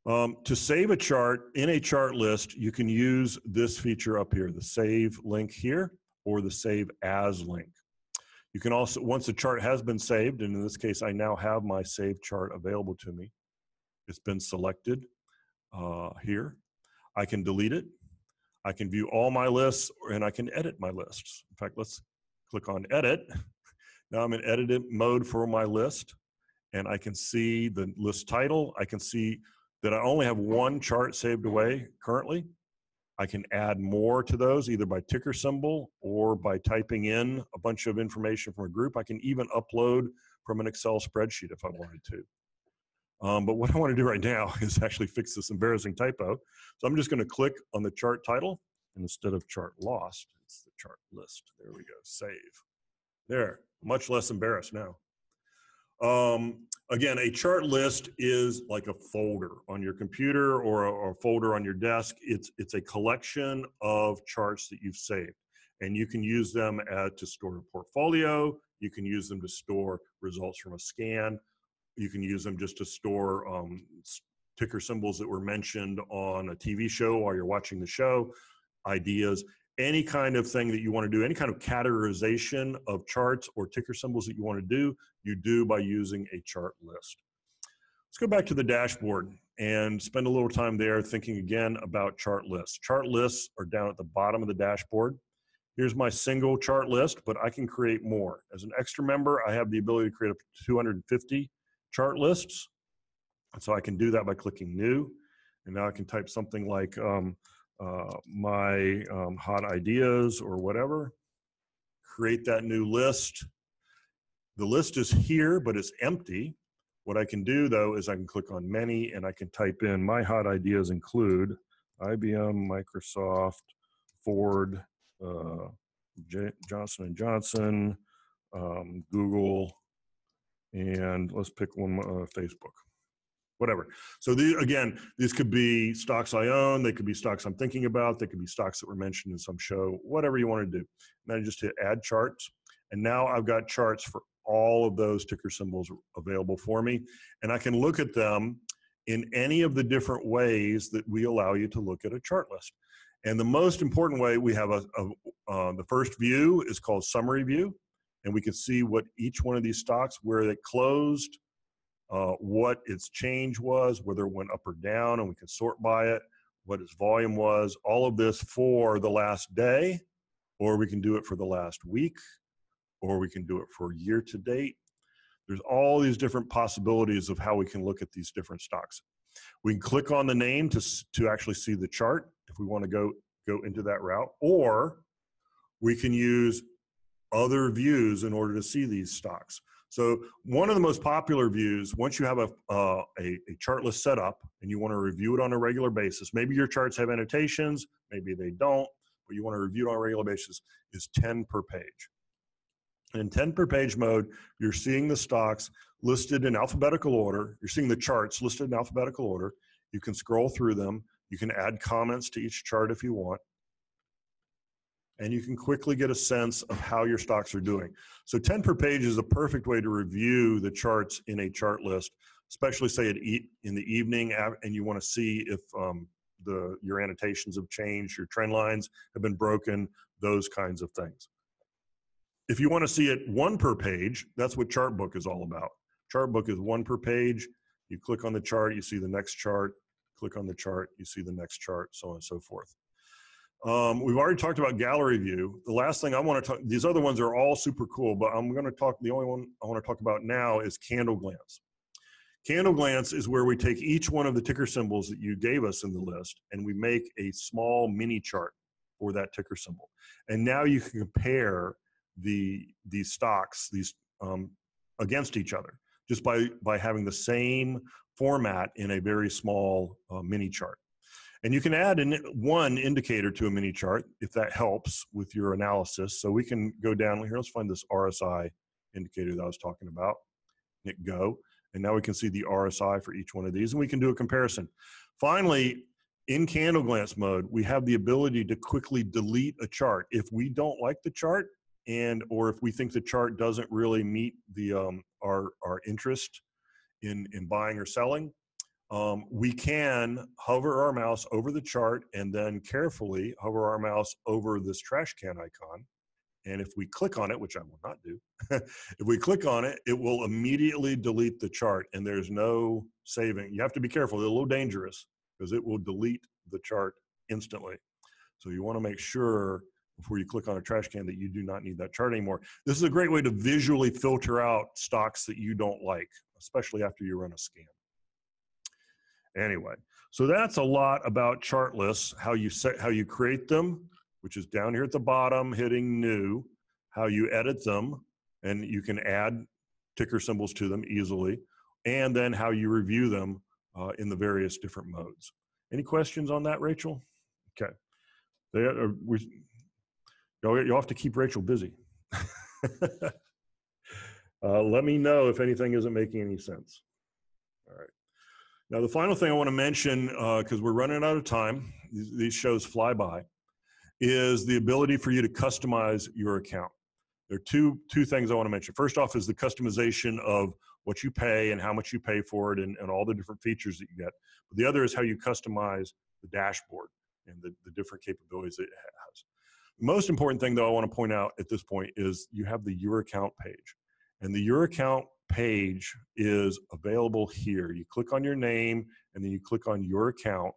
Um, to save a chart in a chart list, you can use this feature up here, the save link here, or the save as link. You can also, once the chart has been saved, and in this case, I now have my save chart available to me. It's been selected uh, here. I can delete it. I can view all my lists, and I can edit my lists. In fact, let's click on edit. Now I'm in edit mode for my list, and I can see the list title. I can see that I only have one chart saved away currently. I can add more to those either by ticker symbol or by typing in a bunch of information from a group. I can even upload from an Excel spreadsheet if I wanted to. Um, but what I want to do right now is actually fix this embarrassing typo. So I'm just going to click on the chart title and instead of chart lost, it's the chart list. There we go, save. There, much less embarrassed now. Um, again, a chart list is like a folder on your computer or a, or a, folder on your desk. It's it's a collection of charts that you've saved, and you can use them at, to store a portfolio. You can use them to store results from a scan. You can use them just to store um, ticker symbols that were mentioned on a TV show while you're watching the show, ideas any kind of thing that you want to do, any kind of categorization of charts or ticker symbols that you want to do, you do by using a chart list. Let's go back to the dashboard and spend a little time there thinking again about chart lists. Chart lists are down at the bottom of the dashboard. Here's my single chart list, but I can create more. As an extra member, I have the ability to create up to 250 chart lists. And so I can do that by clicking new. And now I can type something like um, uh, my um, hot ideas or whatever, create that new list. The list is here, but it's empty. What I can do though is I can click on many and I can type in my hot ideas include IBM, Microsoft, Ford, uh, J Johnson and Johnson, um, Google, and let's pick one uh, Facebook whatever. So again, these could be stocks I own. They could be stocks I'm thinking about. They could be stocks that were mentioned in some show, whatever you want to do. And then I just hit add charts. And now I've got charts for all of those ticker symbols available for me. And I can look at them in any of the different ways that we allow you to look at a chart list. And the most important way we have a, a uh, the first view is called summary view. And we can see what each one of these stocks, where they closed, uh, what its change was, whether it went up or down, and we can sort by it, what its volume was, all of this for the last day, or we can do it for the last week, or we can do it for year to date. There's all these different possibilities of how we can look at these different stocks. We can click on the name to, to actually see the chart if we want to go, go into that route, or we can use other views in order to see these stocks. So one of the most popular views, once you have a, uh, a, a chart list set up and you want to review it on a regular basis, maybe your charts have annotations, maybe they don't, but you want to review it on a regular basis, is 10 per page. In 10 per page mode, you're seeing the stocks listed in alphabetical order. You're seeing the charts listed in alphabetical order. You can scroll through them. You can add comments to each chart if you want and you can quickly get a sense of how your stocks are doing. So 10 per page is a perfect way to review the charts in a chart list, especially say at in the evening and you want to see if um, the your annotations have changed, your trend lines have been broken, those kinds of things. If you want to see it one per page, that's what Chartbook is all about. Chartbook is one per page. You click on the chart, you see the next chart. Click on the chart, you see the next chart, so on and so forth. Um, we've already talked about gallery view. The last thing I want to talk, these other ones are all super cool, but I'm going to talk, the only one I want to talk about now is CandleGlance. Candle glance is where we take each one of the ticker symbols that you gave us in the list and we make a small mini chart for that ticker symbol. And now you can compare the these stocks these um, against each other just by by having the same format in a very small uh, mini chart. And you can add one indicator to a mini chart if that helps with your analysis. So we can go down here. Let's find this RSI indicator that I was talking about. Hit go. And now we can see the RSI for each one of these and we can do a comparison. Finally, in CandleGlance mode, we have the ability to quickly delete a chart. If we don't like the chart and or if we think the chart doesn't really meet the um, our, our interest in, in buying or selling, um, we can hover our mouse over the chart and then carefully hover our mouse over this trash can icon. And if we click on it, which I will not do, if we click on it, it will immediately delete the chart and there's no saving. You have to be careful, it's a little dangerous because it will delete the chart instantly. So you wanna make sure before you click on a trash can that you do not need that chart anymore. This is a great way to visually filter out stocks that you don't like, especially after you run a scan. Anyway, so that's a lot about chart lists, how you set, how you create them, which is down here at the bottom, hitting new, how you edit them, and you can add ticker symbols to them easily, and then how you review them uh, in the various different modes. Any questions on that, Rachel? Okay. They are, we, you'll, you'll have to keep Rachel busy. uh, let me know if anything isn't making any sense. All right. Now, the final thing I want to mention, because uh, we're running out of time, these, shows fly by, is the ability for you to customize your account. There are two, two things I want to mention. First off is the customization of what you pay and how much you pay for it and, and all the different features that you get. But the other is how you customize the dashboard and the, the different capabilities that it has. The most important thing, though, I want to point out at this point is you have the Your Account page. And the Your Account page is available here. You click on your name and then you click on your account.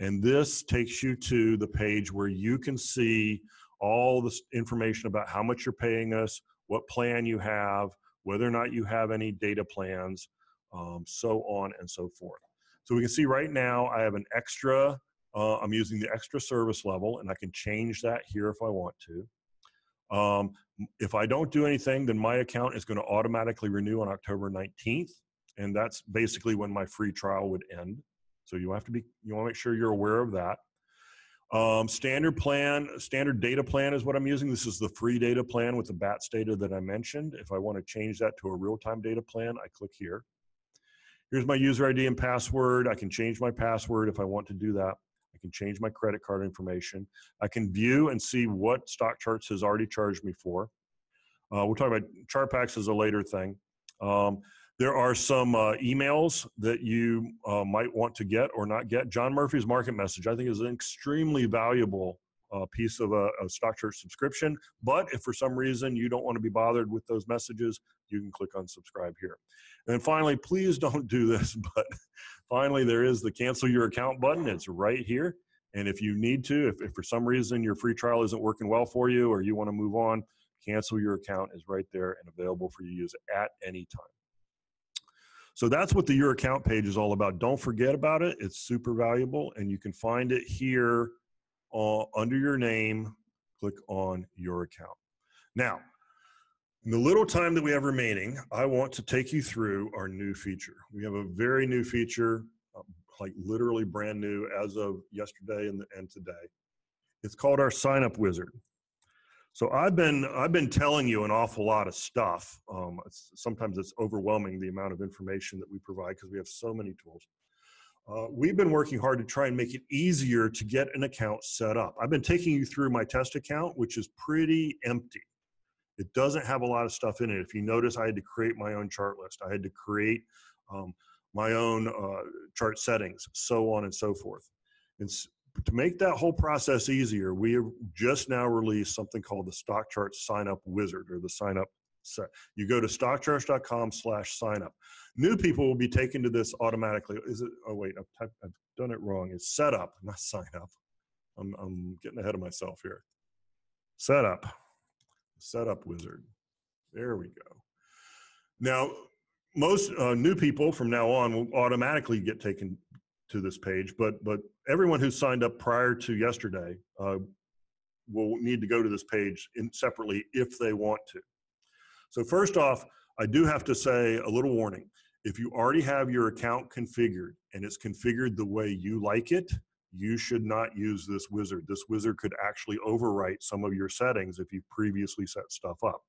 And this takes you to the page where you can see all this information about how much you're paying us, what plan you have, whether or not you have any data plans, um, so on and so forth. So we can see right now I have an extra, uh, I'm using the extra service level and I can change that here if I want to. Um, if I don't do anything, then my account is going to automatically renew on October 19th. And that's basically when my free trial would end. So you have to be, you want to make sure you're aware of that. Um, standard plan, standard data plan is what I'm using. This is the free data plan with the BATS data that I mentioned. If I want to change that to a real-time data plan, I click here. Here's my user ID and password. I can change my password if I want to do that. I can change my credit card information. I can view and see what StockCharts has already charged me for. Uh, we'll talk about chart packs as a later thing. Um, there are some uh, emails that you uh, might want to get or not get. John Murphy's market message, I think, is an extremely valuable uh, piece of a, a Stock Chart subscription. But if for some reason you don't want to be bothered with those messages, you can click on subscribe here. And then finally, please don't do this, but finally, there is the cancel your account button. It's right here. And if you need to, if, if for some reason your free trial isn't working well for you or you want to move on, cancel your account is right there and available for you to use at any time. So that's what the Your Account page is all about. Don't forget about it. It's super valuable, and you can find it here uh, under your name click on your account. Now, in the little time that we have remaining, I want to take you through our new feature. We have a very new feature, uh, like literally brand new as of yesterday and, and today. It's called our sign up wizard. So I've been I've been telling you an awful lot of stuff. Um, it's, sometimes it's overwhelming the amount of information that we provide because we have so many tools. Uh, we've been working hard to try and make it easier to get an account set up. I've been taking you through my test account, which is pretty empty. It doesn't have a lot of stuff in it. If you notice, I had to create my own chart list. I had to create um, my own uh, chart settings, so on and so forth. And to make that whole process easier, we have just now released something called the Stock Chart Sign Up Wizard or the Sign Up set. You go to stockcharts.com slash sign up. New people will be taken to this automatically. Is it? Oh, wait, I've, typed, I've done it wrong. It's set up, not sign up. I'm, I'm getting ahead of myself here. Set up, setup wizard. There we go. Now, most uh, new people from now on will automatically get taken to this page, but but everyone who signed up prior to yesterday uh, will need to go to this page in separately if they want to. So first off, I do have to say a little warning. If you already have your account configured and it's configured the way you like it, you should not use this wizard. This wizard could actually overwrite some of your settings if you've previously set stuff up.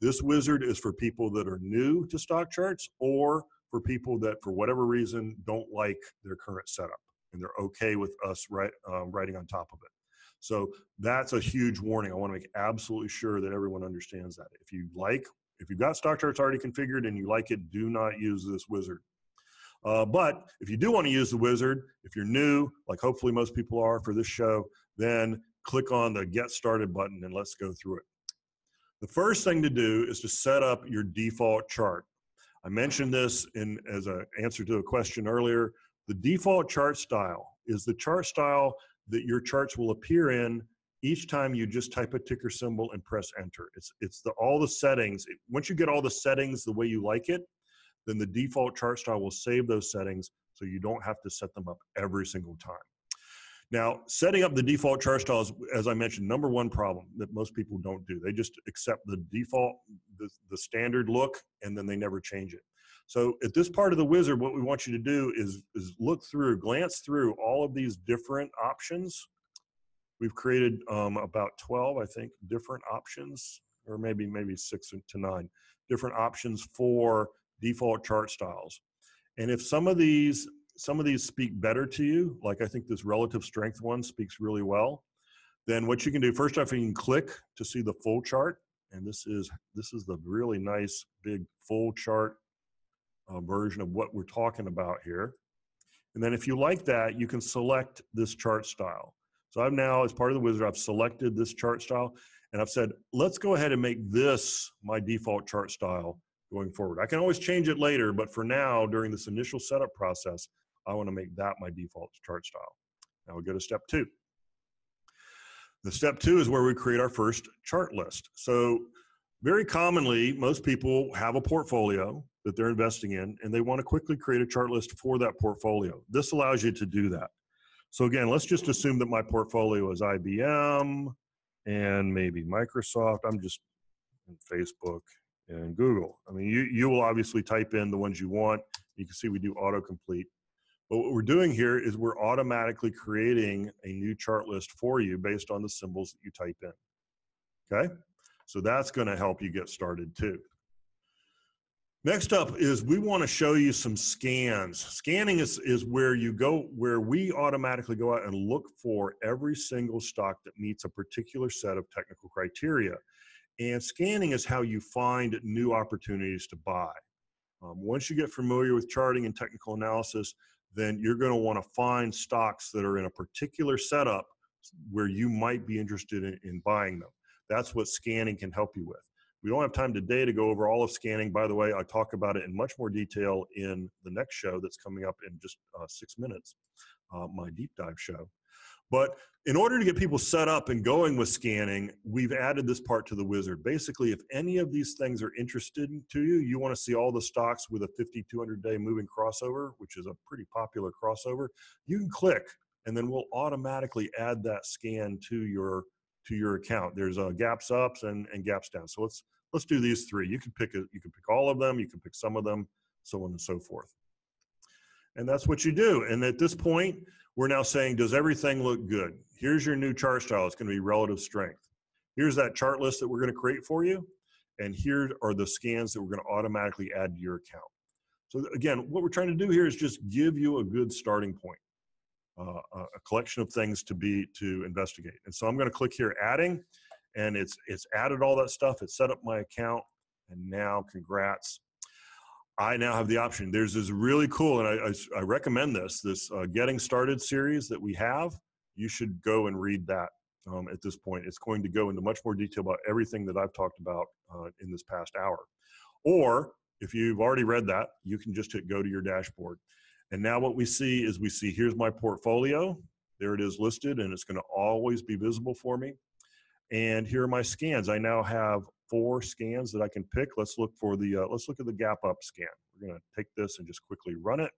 This wizard is for people that are new to StockCharts or for people that, for whatever reason, don't like their current setup and they're okay with us write, uh, writing on top of it. So that's a huge warning. I want to make absolutely sure that everyone understands that. If you like, if you've got StockCharts already configured and you like it, do not use this wizard. Uh, but if you do want to use the wizard, if you're new, like hopefully most people are for this show, then click on the get started button and let's go through it. The first thing to do is to set up your default chart. I mentioned this in as an answer to a question earlier. The default chart style is the chart style that your charts will appear in each time you just type a ticker symbol and press enter. It's, it's the, all the settings. Once you get all the settings the way you like it, then the default chart style will save those settings so you don't have to set them up every single time. Now, setting up the default chart style is, as I mentioned, number one problem that most people don't do. They just accept the default, the, the standard look, and then they never change it. So at this part of the wizard, what we want you to do is, is look through, glance through all of these different options. We've created um, about 12, I think, different options, or maybe maybe six to nine different options for default chart styles. And if some of these some of these speak better to you, like I think this relative strength one speaks really well, then what you can do first off, you can click to see the full chart. And this is this is the really nice big full chart uh, version of what we're talking about here. And then if you like that, you can select this chart style. So I've now, as part of the wizard, I've selected this chart style and I've said, let's go ahead and make this my default chart style going forward. I can always change it later, but for now, during this initial setup process, I want to make that my default chart style. Now we go to step two. The step two is where we create our first chart list. So very commonly, most people have a portfolio that they're investing in and they want to quickly create a chart list for that portfolio. This allows you to do that. So again, let's just assume that my portfolio is IBM and maybe Microsoft. I'm just Facebook and Google. I mean, you, you will obviously type in the ones you want. You can see we do autocomplete. But what we're doing here is we're automatically creating a new chart list for you based on the symbols that you type in. Okay? So that's going to help you get started too. Next up is we want to show you some scans. Scanning is, is where you go, where we automatically go out and look for every single stock that meets a particular set of technical criteria. And scanning is how you find new opportunities to buy. Um, once you get familiar with charting and technical analysis, then you're going to want to find stocks that are in a particular setup where you might be interested in, in buying them. That's what scanning can help you with. We don't have time today to go over all of scanning. By the way, I talk about it in much more detail in the next show that's coming up in just uh, six minutes, uh, my deep dive show. But in order to get people set up and going with scanning, we've added this part to the wizard. Basically, if any of these things are interested to you, you want to see all the stocks with a 50, 200 day moving crossover, which is a pretty popular crossover, you can click and then we'll automatically add that scan to your to your account. There's uh, gaps ups and, and gaps down. So let's let's do these three. You can pick a, you can pick all of them. You can pick some of them, so on and so forth. And that's what you do. And at this point, we're now saying, does everything look good? Here's your new chart style. It's going to be relative strength. Here's that chart list that we're going to create for you. And here are the scans that we're going to automatically add to your account. So again, what we're trying to do here is just give you a good starting point, uh, a collection of things to be to investigate. And so I'm going to click here, adding, and it's it's added all that stuff. It set up my account, and now congrats. I now have the option. There's this really cool, and I, I, I recommend this this uh, getting started series that we have. You should go and read that um, at this point. It's going to go into much more detail about everything that I've talked about uh, in this past hour. Or if you've already read that, you can just hit go to your dashboard. And now what we see is we see here's my portfolio. There it is listed, and it's going to always be visible for me. And here are my scans. I now have four scans that I can pick. Let's look for the, uh, let's look at the gap up scan. We're going to take this and just quickly run it.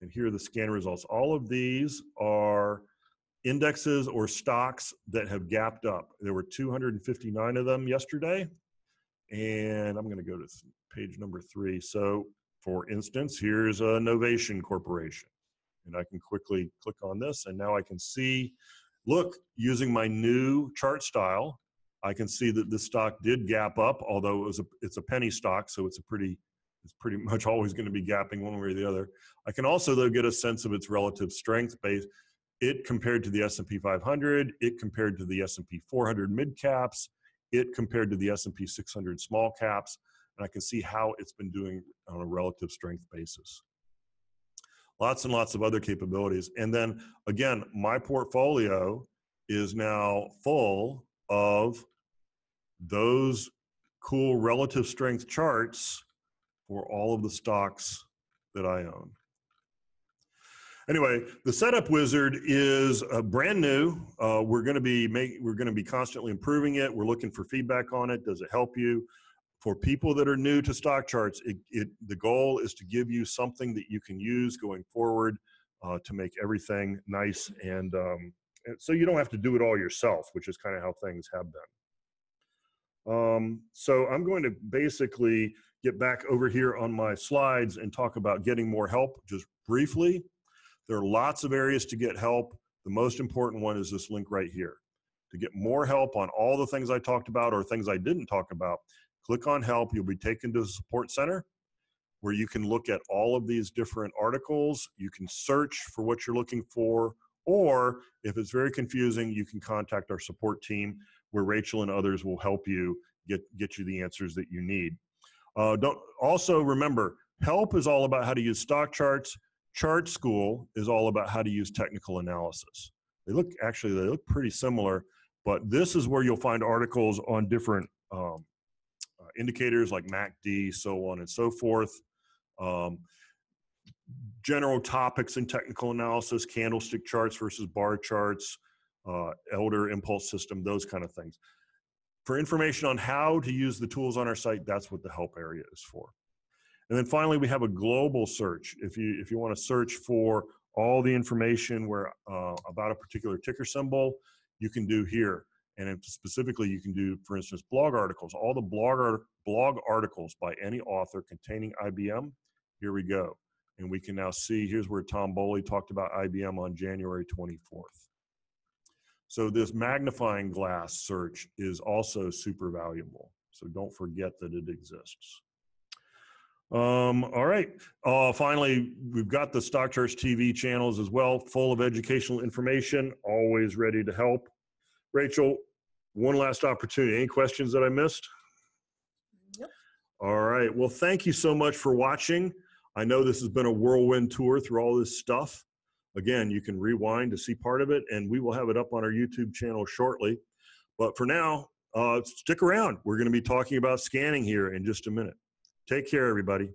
And here are the scan results. All of these are indexes or stocks that have gapped up. There were 259 of them yesterday. And I'm going to go to page number three. So, for instance, here's a Novation Corporation. And I can quickly click on this, and now I can see look, using my new chart style, I can see that this stock did gap up, although it was a, it's a penny stock, so it's a pretty it's pretty much always going to be gapping one way or the other. I can also though get a sense of its relative strength based it compared to the S&P 500, it compared to the S&P 400 mid caps, it compared to the S&P 600 small caps, and I can see how it's been doing on a relative strength basis. Lots and lots of other capabilities. And then again, my portfolio is now full of those cool relative strength charts for all of the stocks that I own. Anyway, the setup wizard is uh, brand new. Uh, we're going to be make, we're going to be constantly improving it. We're looking for feedback on it. Does it help you? For people that are new to StockCharts, it, it the goal is to give you something that you can use going forward uh, to make everything nice and um, so you don't have to do it all yourself, which is kind of how things have been. Um, so I'm going to basically get back over here on my slides and talk about getting more help just briefly. There are lots of areas to get help. The most important one is this link right here. To get more help on all the things I talked about or things I didn't talk about, click on help. You'll be taken to the support center where you can look at all of these different articles. You can search for what you're looking for, or if it's very confusing, you can contact our support team where Rachel and others will help you get, get you the answers that you need. Uh, don't, also remember, help is all about how to use stock charts ChartSchool is all about how to use technical analysis. They look actually they look pretty similar, but this is where you'll find articles on different um, indicators like MACD, so on and so forth. Um, general topics in technical analysis, candlestick charts versus bar charts, uh, elder impulse system, those kind of things. For information on how to use the tools on our site, that's what the help area is for. And then finally, we have a global search. If you if you want to search for all the information where uh, about a particular ticker symbol, you can do here. And specifically, you can do, for instance, blog articles. All the blog blog articles by any author containing IBM. Here we go, and we can now see. Here's where Tom Bowley talked about IBM on January 24th. So this magnifying glass search is also super valuable. So don't forget that it exists. Um, all right. Uh, finally, we've got the StockCharts TV channels as well, full of educational information, always ready to help. Rachel, one last opportunity. Any questions that I missed? Yep. All right. Well, thank you so much for watching. I know this has been a whirlwind tour through all this stuff. Again, you can rewind to see part of it, and we will have it up on our YouTube channel shortly. But for now, uh, stick around. We're going to be talking about scanning here in just a minute. Take care, everybody.